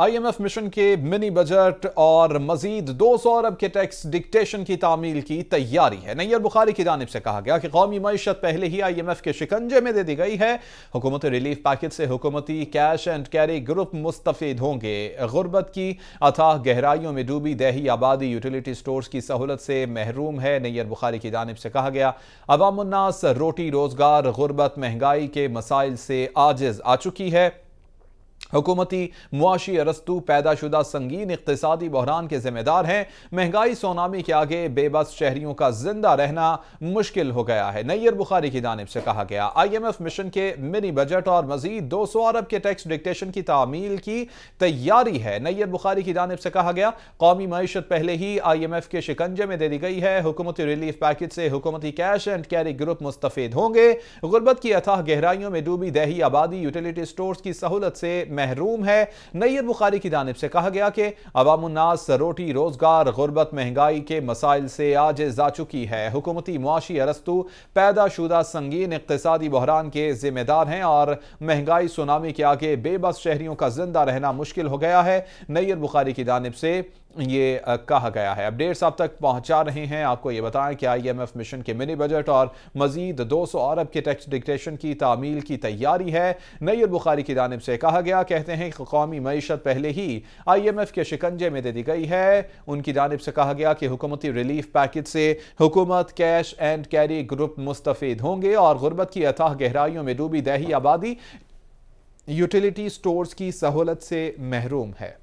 I am F mission کے منی budget اور مزید دو سو ارب کے ٹیکس ڈکٹیشن کی تعمیل کی تیاری ہے۔ نیر بخاری کی جانب سے کہا گیا کہ قومی معیشت پہلے ہی آئی ایم ایف کے شکنجے میں دے دی گئی ہے۔ حکومت ریلیف پیکٹ سے حکومتی کیش اینڈ کیری گروپ مستفید ہوں گے۔ غربت کی اتھاہ گہرائیوں میں ڈوبی دیہی آبادی یوٹیلیٹی سٹورز کی سہولت سے محروم ہے۔ نیر بخاری کی جانب سے کہا گیا، عوام الناس روٹی روزگار، غربت مہنگائی کے مسائل سے آجز آ چکی ہے۔ حکومتی معاشی ارستو پیدا شدہ سنگین اقتصادی بحران کے ذمہ دار ہیں۔ مہنگائی، سونامی کے آگے بے بس شہریوں کا زندہ رہنا مشکل ہو گیا ہے۔ نیر بخاری کی جانب سے کہا گیا، آئی ایم ایف مشن کے منی بجٹ اور مزید دو سو ارب کے ٹیکس ڈکٹیشن کی تعمیل کی تیاری ہے۔ نیر بخاری کی جانب سے کہا گیا، قومی معیشت پہلے ہی آئی ایم ایف کے شکنجے میں دے دی گئی ہے۔ حکومتی ریلیف پیکج سے حکومتی کیش اینڈ کیری گروپ مستفید ہوں گے۔ غربت کی اتھاہ گہرائیوں میں ڈوبی دیہی آبادی، یوٹیلیٹی سٹورز کی سہولت سے محروم ہے۔ نیر بخاری کی جانب سے کہا گیا کہ عوام الناس روٹی، روزگار، غربت، مہنگائی کے مسائل سے آج جا چکی ہے۔ حکومتی معاشی ارستو پیدا شدہ سنگین اقتصادی بحران کے ذمہ دار ہیں اور مہنگائی سونامی کے آگے بے بس شہریوں کا زندہ رہنا مشکل ہو گیا ہے۔ نیر بخاری کی جانب سے یہ کہا گیا ہے۔ اپڈیٹس آپ تک پہنچا رہے ہیں۔ آپ کو یہ بتائیں کہ آئی ایم ایف مشن کے منی بجٹ اور مزید دو سو ارب کے ٹیکس ڈکٹیشن کی تعمیل کی تیاری ہے۔ نیر بخاری کی جانب سے کہا گیا، کہتے ہیں کہ قومی معیشت پہلے ہی آئی ایم ایف کے شکنجے میں دے دی گئی ہے۔ ان کی جانب سے کہا گیا کہ حکومتی ریلیف پیکج سے حکومت کیش اینڈ کیری گروپ مستفید ہوں گے اور غربت کی اتاہ گہرائیوں میں ڈوبی دیہی آبادی یوٹیلیٹی سٹورز کی سہولت سے محروم ہے۔